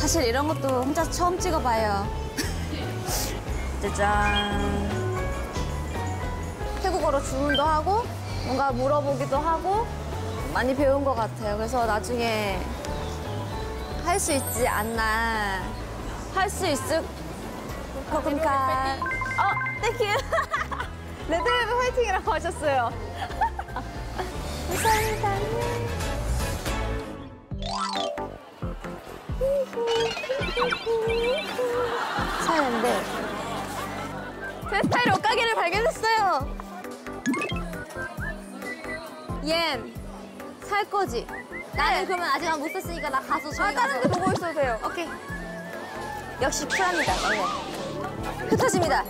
사실 이런 것도 혼자 처음 찍어봐요. 짜잔. 태국어로 주문도 하고 뭔가 물어보기도 하고 많이 배운 것 같아요. 그래서 나중에 할 수 있지 않나. 할 수 있을 것 같으니까. 어, thank you. 레드벨벳 화이팅이라고 하셨어요. 사연인데 제 스타일 옷가게를 발견했어요. 옌, 살 거지? 나는 그러면 아직 안 못 샀으니까 나 가서 저기 아, 다른 데 보고 있어도 돼요. 오케이. 역시 쿨합니다. 네. 흩어집니다.